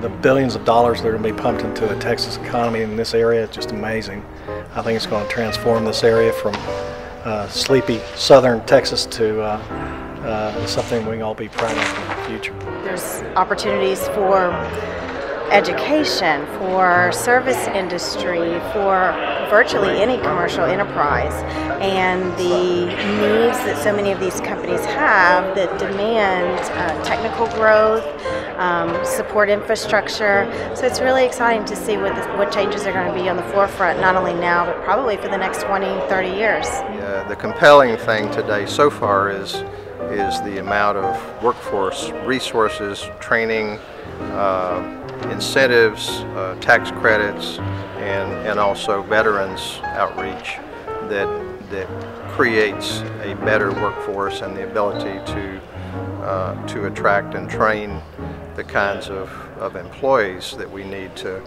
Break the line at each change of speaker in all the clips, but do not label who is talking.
the billions of dollars that are going to be pumped into the Texas economy in this area is just amazing. I think it's going to transform this area from uh, sleepy southern Texas to uh, uh, something we can all be proud of in the future.
There's opportunities for education, for service industry, for virtually any commercial enterprise. And the needs that so many of these companies have that demand uh, technical growth, um, support infrastructure. So it's really exciting to see what, the, what changes are going to be on the forefront, not only now, but probably for the next 20, 30 years.
Yeah, the compelling thing today so far is is the amount of workforce resources, training, uh, incentives, uh, tax credits, and, and also veterans outreach that, that creates a better workforce and the ability to, uh, to attract and train the kinds of, of employees that we need to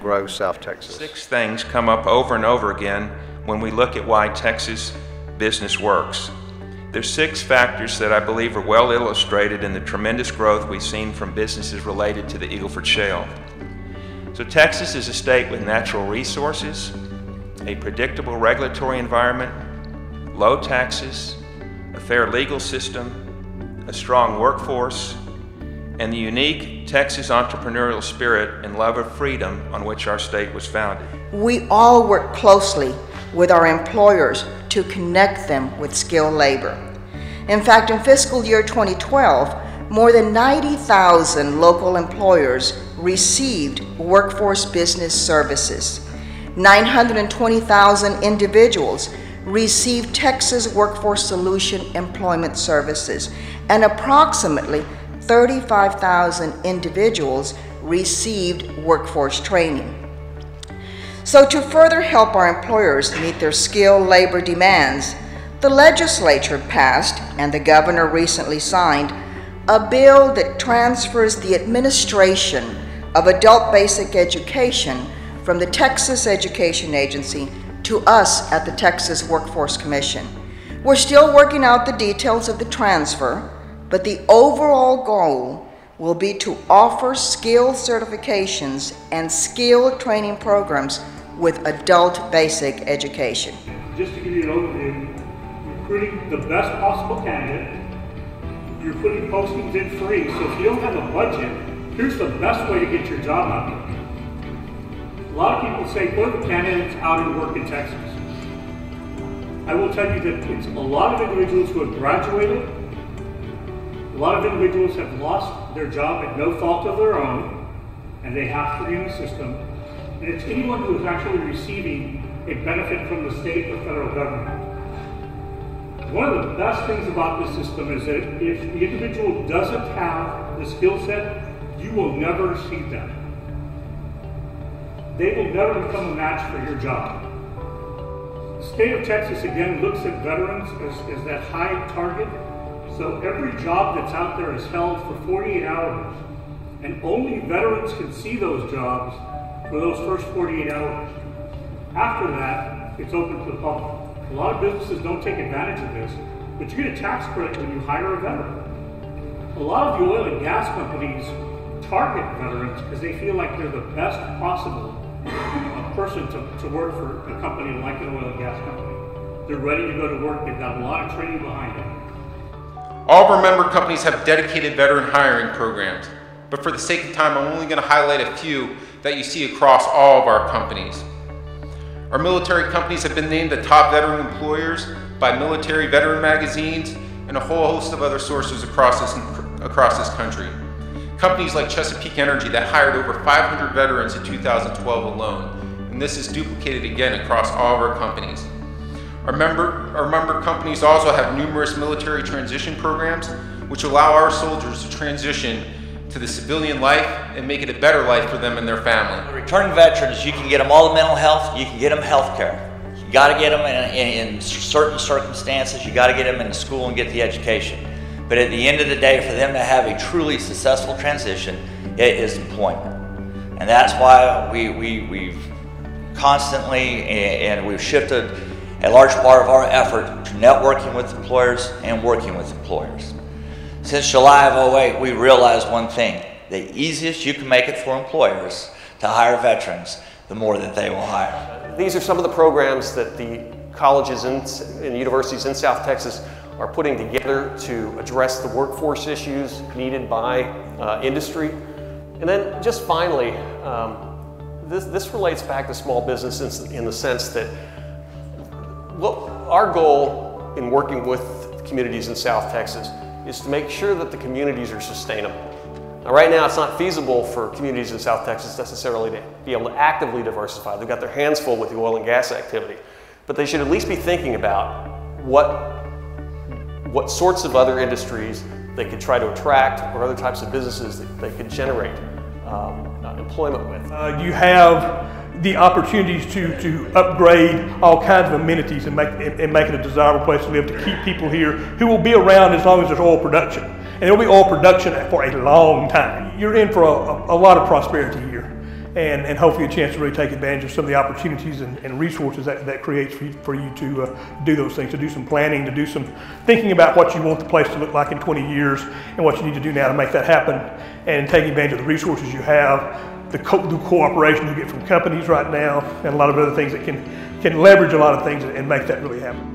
grow South Texas.
Six things come up over and over again when we look at why Texas business works. There's six factors that I believe are well illustrated in the tremendous growth we've seen from businesses related to the Eagle Ford Shale. So Texas is a state with natural resources, a predictable regulatory environment, low taxes, a fair legal system, a strong workforce, and the unique Texas entrepreneurial spirit and love of freedom on which our state was founded.
We all work closely with our employers to connect them with skilled labor. In fact, in fiscal year 2012, more than 90,000 local employers received workforce business services. 920,000 individuals received Texas Workforce Solution employment services, and approximately 35,000 individuals received workforce training. So to further help our employers meet their skilled labor demands, the legislature passed, and the governor recently signed, a bill that transfers the administration of adult basic education from the Texas Education Agency to us at the Texas Workforce Commission. We're still working out the details of the transfer, but the overall goal will be to offer skill certifications and skill training programs with adult basic education.
Just to give you an overview, recruiting the best possible candidate, you're putting postings in free, so if you don't have a budget, here's the best way to get your job out there. A lot of people say put candidates out and work in Texas. I will tell you that it's a lot of individuals who have graduated, a lot of individuals have lost their job at no fault of their own, and they have to be in the system. And it's anyone who is actually receiving a benefit from the state or federal government. One of the best things about this system is that if the individual doesn't have the skill set, you will never see them. They will never become a match for your job. The state of Texas, again, looks at veterans as, as that high target. So every job that's out there is held for 48 hours. And only veterans can see those jobs for those first 48 hours. After that, it's open to the public. A lot of businesses don't take advantage of this, but you get a tax credit when you hire a veteran. A lot of the oil and gas companies target veterans because they feel like they're the best possible uh, person to, to work for a company like an oil and gas company. They're ready to go to work. They've got a lot of training behind them.
All of our member companies have dedicated veteran hiring programs, but for the sake of time, I'm only going to highlight a few that you see across all of our companies. Our military companies have been named the top veteran employers by military veteran magazines and a whole host of other sources across this, across this country. Companies like Chesapeake Energy that hired over 500 veterans in 2012 alone, and this is duplicated again across all of our companies. Our member, our member companies also have numerous military transition programs which allow our soldiers to transition to the civilian life and make it a better life for them and their family.
Returning veterans, you can get them all the mental health, you can get them health care. You got to get them in, in, in certain circumstances, you got to get them into school and get the education. But at the end of the day, for them to have a truly successful transition, it is employment. And that's why we, we, we've constantly and we've shifted a large part of our effort to networking with employers and working with employers. Since July of 08, we realized one thing, the easiest you can make it for employers to hire veterans, the more that they will hire.
These are some of the programs that the colleges and, and universities in South Texas are putting together to address the workforce issues needed by uh, industry. And then just finally, um, this, this relates back to small business in, in the sense that what our goal in working with communities in South Texas is to make sure that the communities are sustainable. Now, right now, it's not feasible for communities in South Texas necessarily to be able to actively diversify. They've got their hands full with the oil and gas activity. But they should at least be thinking about what, what sorts of other industries they could try to attract or other types of businesses that they could generate um, employment with.
Uh, you have the opportunities to, to upgrade all kinds of amenities and make, and make it a desirable place to live to keep people here who will be around as long as there's oil production. And will be oil production for a long time. You're in for a, a, lot of prosperity and, and hopefully a chance to really take advantage of some of the opportunities and, and resources that, that creates for you, for you to uh, do those things, to do some planning, to do some thinking about what you want the place to look like in 20 years and what you need to do now to make that happen and taking advantage of the resources you have the, co- the cooperation you get from companies right now, and a lot of other things that can, can leverage a lot of things and make that really happen.